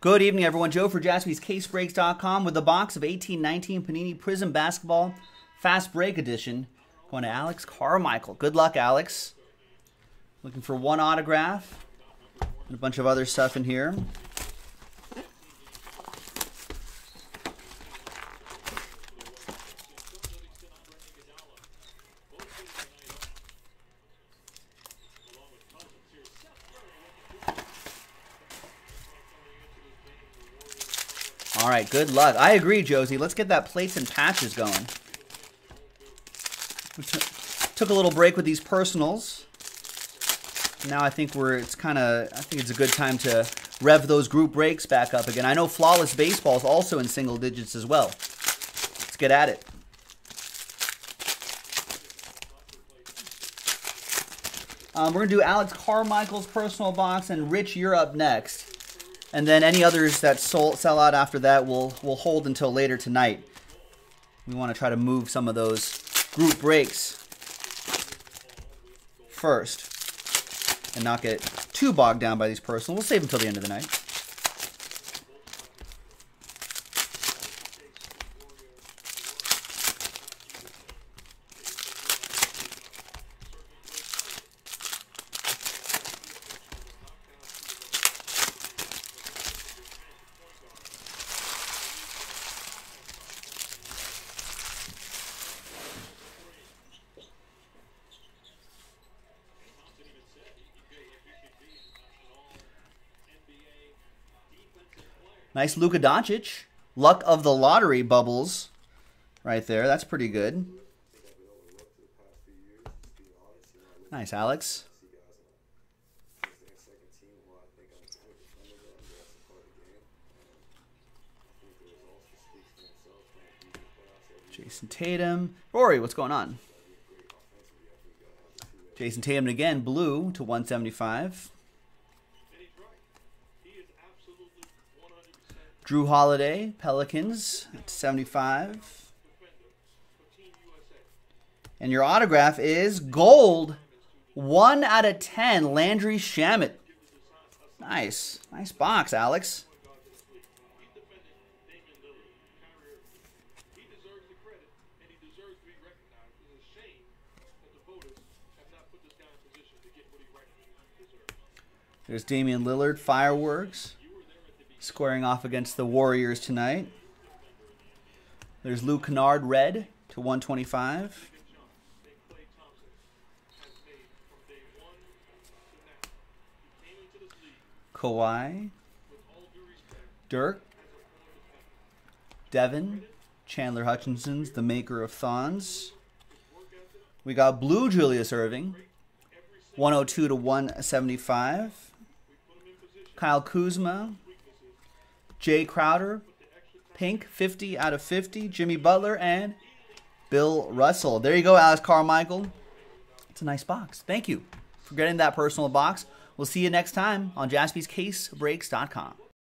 Good evening, everyone. Joe for jaspyscasebreaks.com with a box of 1819 Panini Prizm Basketball Fast Break Edition. Going to Alex Carmichael. Good luck, Alex. Looking for one autograph and a bunch of other stuff in here. All right, good luck. I agree, Josie. Let's get that plates and patches going. took a little break with these personals. Now I think we're it's kind of I think it's a good time to rev those group breaks back up again. I know flawless baseball is also in single digits as well. Let's get at it. Um, we're gonna do Alex Carmichael's personal box, and Rich, you're up next. And then any others that sell out after that, we'll, we'll hold until later tonight. We want to try to move some of those group breaks first and not get too bogged down by these personal. We'll save them until the end of the night. Nice Luka Doncic. Luck of the lottery bubbles right there. That's pretty good. Nice, Alex. Jayson Tatum. Rory, what's going on? Jayson Tatum again, blue to 175. Jrue Holiday, Pelicans, 75. And your autograph is gold. 1 out of 10, Landry Shamet. Nice. Nice box, Alex. There's Damian Lillard, fireworks squaring off against the Warriors tonight. There's Luke Kennard, red to 125. Kawhi, Dirk, Devin, Chandler Hutchison's the maker of Thons. We got blue Julius Erving, 102 to 175. Kyle Kuzma, Jae Crowder, Pink, 50 out of 50. Jimmy Butler and Bill Russell. There you go, Alex Carmichael. It's a nice box. Thank you for getting that personal box. We'll see you next time on jaspyscasebreaks.com.